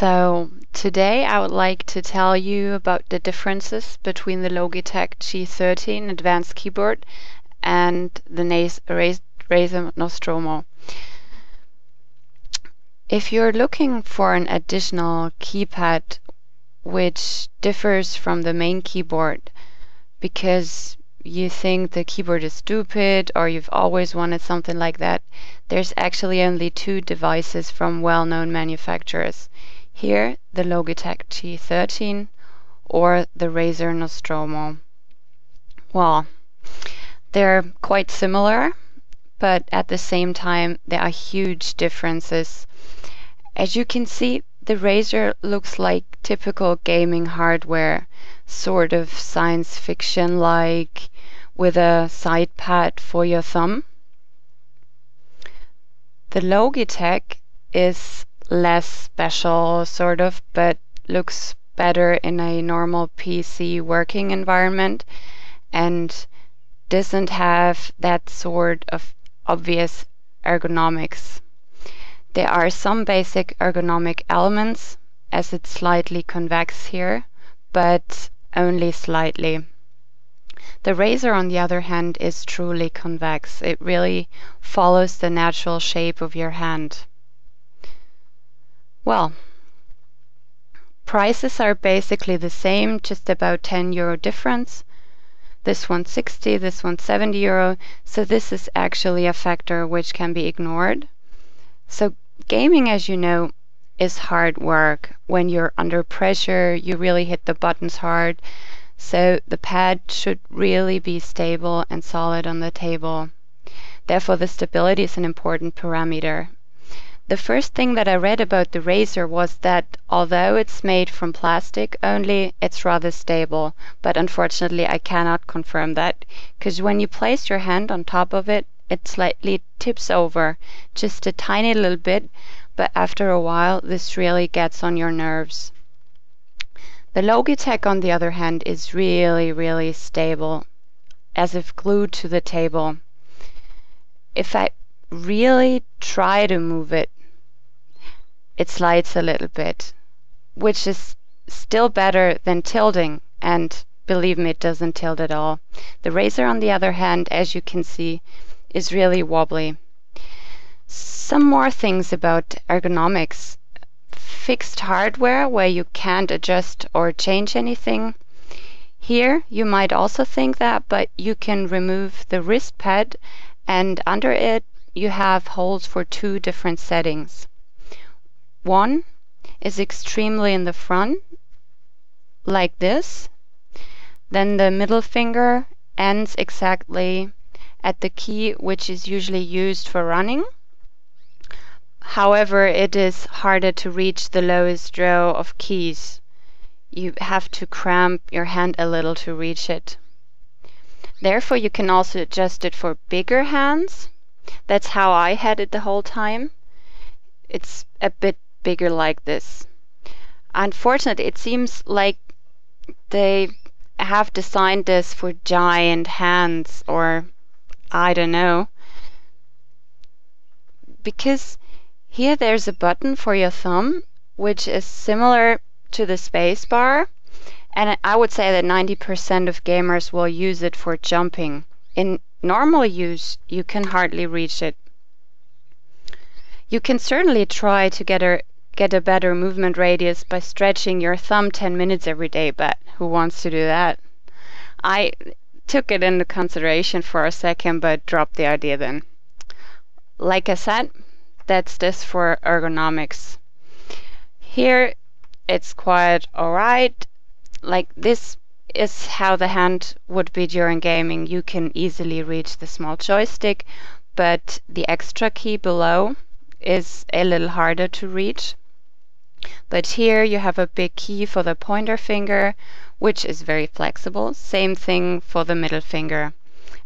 So today I would like to tell you about the differences between the Logitech G13 advanced keyboard and the Razer Nostromo. If you're looking for an additional keypad which differs from the main keyboard because you think the keyboard is stupid or you've always wanted something like that, there's actually only two devices from well-known manufacturers. Here, the Logitech G13 or the Razer Nostromo. Well, they're quite similar, but at the same time, there are huge differences. As you can see, the Razer looks like typical gaming hardware, sort of science fiction like, with a side pad for your thumb. The Logitech is less special, sort of, but looks better in a normal PC working environment and doesn't have that sort of obvious ergonomics. There are some basic ergonomic elements, as it's slightly convex here, but only slightly. The Razer, on the other hand, is truly convex. It really follows the natural shape of your hand. Well, prices are basically the same, just about 10 euro difference. This one 60, this one 70 euro. So this is actually a factor which can be ignored. So gaming, as you know, is hard work. When you're under pressure, you really hit the buttons hard. So the pad should really be stable and solid on the table. Therefore, the stability is an important parameter. The first thing that I read about the Razer was that although it's made from plastic only, it's rather stable. But unfortunately, I cannot confirm that because when you place your hand on top of it, it slightly tips over just a tiny little bit. But after a while, this really gets on your nerves. The Logitech, on the other hand, is really, really stable, as if glued to the table. If I really try to move it, it slides a little bit, which is still better than tilting, and believe me, it doesn't tilt at all. The Razer on the other hand, as you can see, is really wobbly. Some more things about ergonomics. Fixed hardware where you can't adjust or change anything. Here you might also think that, but you can remove the wrist pad and under it you have holes for two different settings. One is extremely in the front, like this. Then the middle finger ends exactly at the key which is usually used for running. However, it is harder to reach the lowest row of keys. You have to cramp your hand a little to reach it. Therefore, you can also adjust it for bigger hands. That's how I had it the whole time. It's a bit bigger like this. Unfortunately, it seems like they have designed this for giant hands, or I don't know. Because here there's a button for your thumb, which is similar to the space bar, and I would say that 90% of gamers will use it for jumping. In normal use, you can hardly reach it. You can certainly try to get a get a better movement radius by stretching your thumb 10 minutes every day, but who wants to do that? I took it into consideration for a second, but dropped the idea then. Like I said, that's this for ergonomics. Here it's quite alright. Like this is how the hand would be during gaming. You can easily reach the small joystick, but the extra key below is a little harder to reach. But here you have a big key for the pointer finger, which is very flexible. Same thing for the middle finger.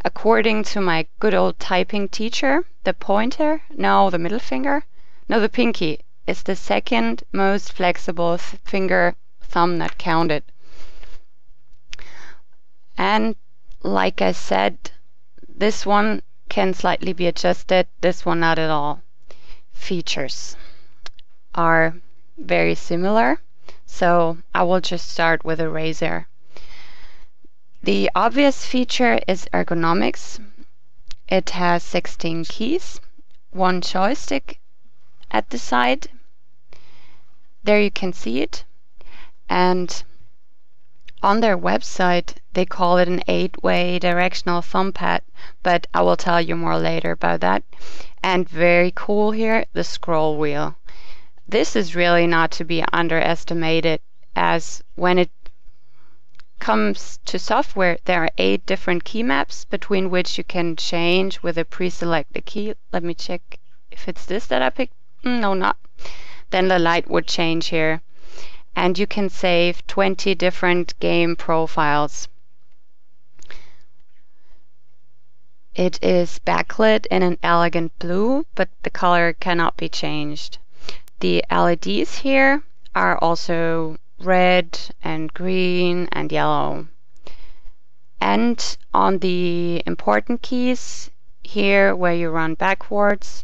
According to my good old typing teacher, the pointer, no, the middle finger, no, the pinky, is the second most flexible finger thumb that counted. And like I said, this one can slightly be adjusted, this one not at all. Features are very similar. So I will just start with a Razer. The obvious feature is ergonomics. It has 16 keys, one joystick at the side. There you can see it. And on their website, they call it an eight-way directional thumb pad, but I will tell you more later about that. And very cool here, the scroll wheel. This is really not to be underestimated as when it comes to software, there are eight different key maps between which you can change with a pre-selected key. Let me check if it's this that I picked. Mm, no, not. Then the light would change here. And you can save 20 different game profiles. It is backlit in an elegant blue, but the color cannot be changed. The LEDs here are also red and green and yellow. And on the important keys here where you run backwards,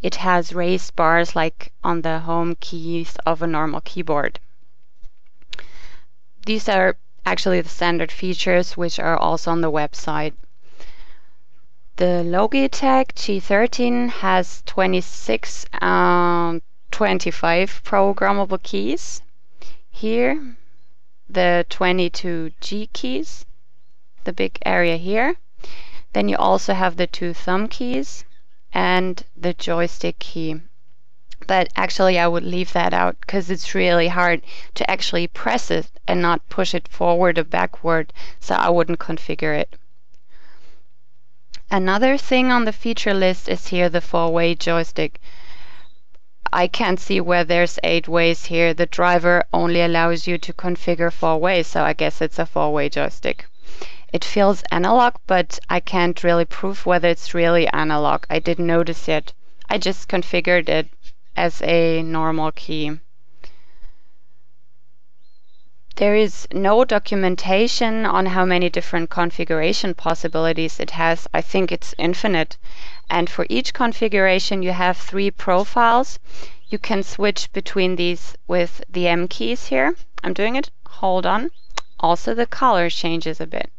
it has raised bars like on the home keys of a normal keyboard. These are actually the standard features which are also on the website. The Logitech G13 has 26 um, 25 programmable keys. Here, the 22 G keys, the big area here. Then you also have the two thumb keys and the joystick key. But actually I would leave that out because it's really hard to actually press it and not push it forward or backward, so I wouldn't configure it. Another thing on the feature list is here the four-way joystick. I can't see where there's eight ways here. The driver only allows you to configure four ways, so I guess it's a four-way joystick. It feels analog, but I can't really prove whether it's really analog. I didn't notice yet. I just configured it as a normal key. There is no documentation on how many different configuration possibilities it has. I think it's infinite. And for each configuration, you have three profiles. You can switch between these with the M keys here. I'm doing it. Hold on. Also, the color changes a bit.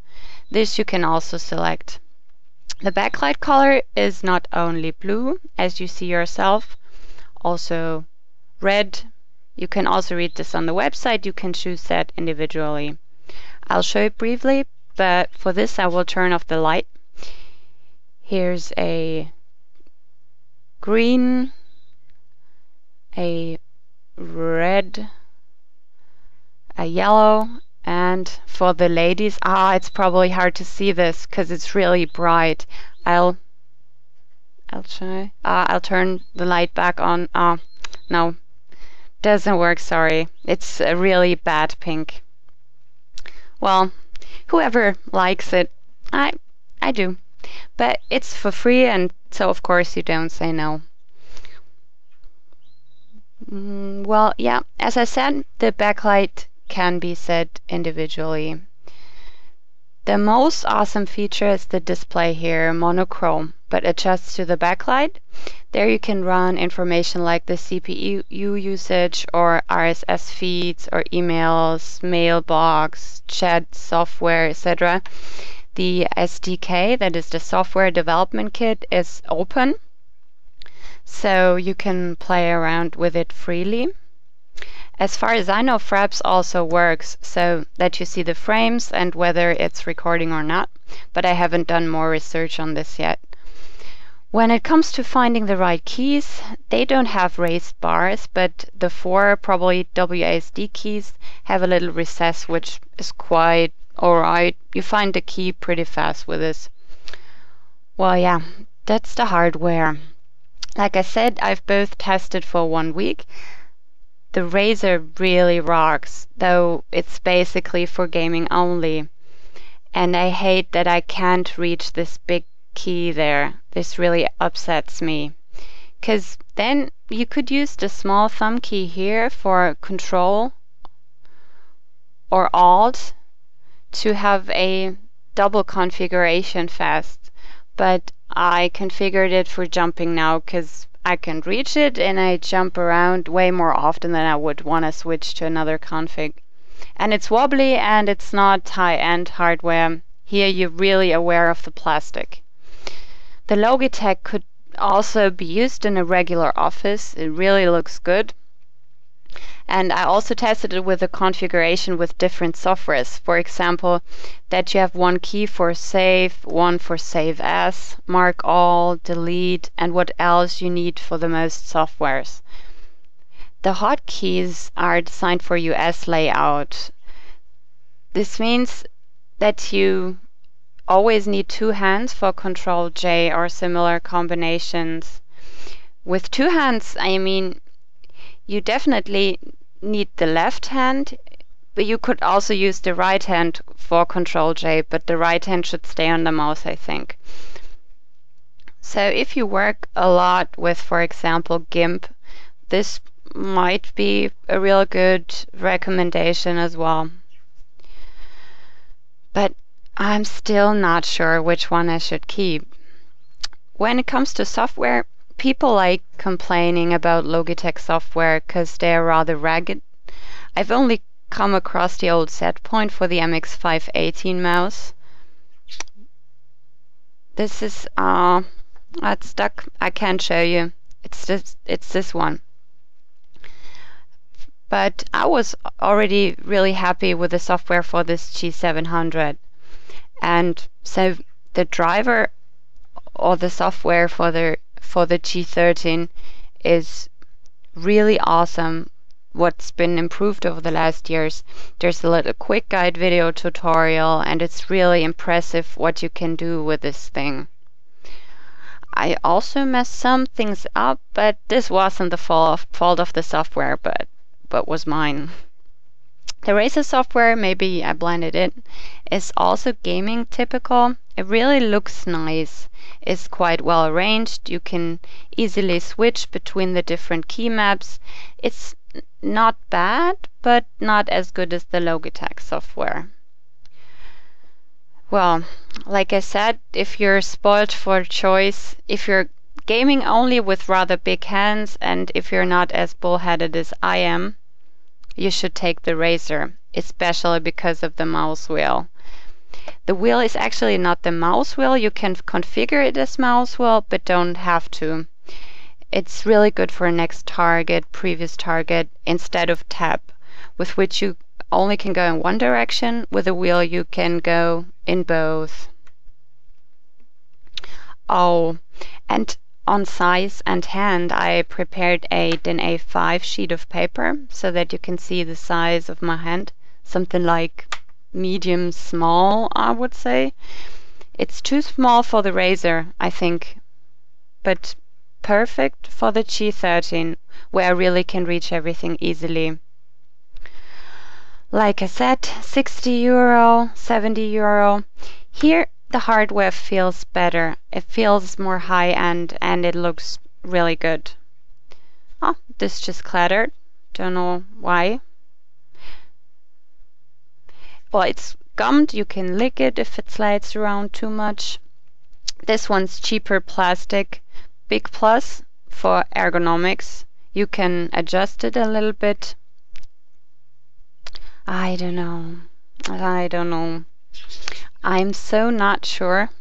This you can also select. The backlight color is not only blue, as you see yourself, also red, you can also read this on the website. You can choose that individually. I'll show it briefly, but for this I will turn off the light. Here's a green, a red, a yellow, and for the ladies, ah, it's probably hard to see this because it's really bright. I'll, I'll try. Ah, I'll turn the light back on. Ah, no, doesn't work, sorry. It's a really bad pink. Well, whoever likes it, I I do. But it's for free and so of course you don't say no. Mm, well, yeah, as I said, the backlight can be set individually. The most awesome feature is the display here, monochrome, but adjusts to the backlight. There you can run information like the CPU usage or RSS feeds or emails, mailbox, chat software, etc. The SDK, that is the software development kit, is open, so you can play around with it freely. As far as I know, Fraps also works so that you see the frames and whether it's recording or not, but I haven't done more research on this yet. When it comes to finding the right keys, they don't have raised bars, but the four probably WASD keys have a little recess, which is quite alright. You find the key pretty fast with this. Well, yeah, that's the hardware. Like I said, I've both tested for one week the Razer really rocks, though it's basically for gaming only. And I hate that I can't reach this big key there. This really upsets me. Because then you could use the small thumb key here for control or alt to have a double configuration fast. But I configured it for jumping now because I can reach it and I jump around way more often than I would want to switch to another config. And it's wobbly and it's not high-end hardware. Here you're really aware of the plastic. The Logitech could also be used in a regular office. It really looks good. And I also tested it with a configuration with different softwares. For example, that you have one key for save, one for save as, mark all, delete, and what else you need for the most softwares. The hotkeys are designed for US layout. This means that you always need two hands for Control J or similar combinations. With two hands, I mean, you definitely need the left hand, but you could also use the right hand for Control J, but the right hand should stay on the mouse, I think. So if you work a lot with, for example, GIMP, this might be a real good recommendation as well. But I'm still not sure which one I should keep. When it comes to software, people like complaining about Logitech software because they're rather ragged. I've only come across the old SetPoint for the MX518 mouse. This is uh that's stuck. I can't show you. It's just it's this one. But I was already really happy with the software for this G700. And so the driver or the software for the for the G13 is really awesome what's been improved over the last years. There's a little quick guide video tutorial and it's really impressive what you can do with this thing. I also messed some things up, but this wasn't the fault of the software, but, but was mine. The Razer software, maybe I blended it, is also gaming typical. It really looks nice. It's quite well arranged. You can easily switch between the different key maps. It's not bad, but not as good as the Logitech software. Well, like I said, if you're spoiled for choice, if you're gaming only with rather big hands, and if you're not as bullheaded as I am, you should take the Razer, especially because of the mouse wheel. The wheel is actually not the mouse wheel. You can configure it as mouse wheel, but don't have to. It's really good for next target, previous target, instead of tab, with which you only can go in one direction. With a wheel, you can go in both. Oh, and on size and hand, I prepared a DIN A5 sheet of paper so that you can see the size of my hand. Something like medium small, I would say. It's too small for the Razer I think, but perfect for the G13, where I really can reach everything easily. Like I said, 60 euro, 70 euro. Here the hardware feels better. It feels more high end and it looks really good. Oh, this just clattered. Don't know why. Well, it's gummed. You can lick it if it slides around too much. This one's cheaper plastic. Big plus for ergonomics. You can adjust it a little bit. I don't know. I don't know. I'm so not sure.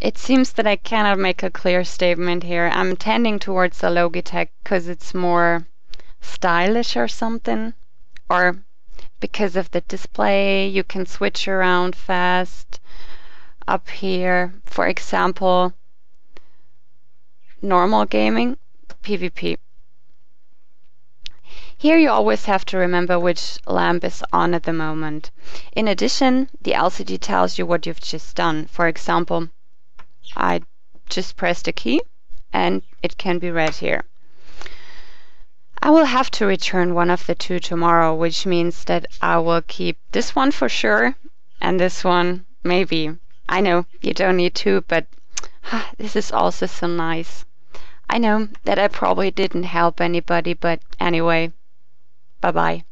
It seems that I cannot make a clear statement here. I'm tending towards the Logitech because it's more stylish or something. Or because of the display, you can switch around fast. Up here, for example, normal gaming, PvP. Here you always have to remember which lamp is on at the moment. In addition, the LCD tells you what you've just done. For example, I just pressed a key and it can be read here. I will have to return one of the two tomorrow, which means that I will keep this one for sure and this one maybe. I know you don't need two, but ah, this is also so nice. I know that I probably didn't help anybody, but anyway, Bye bye.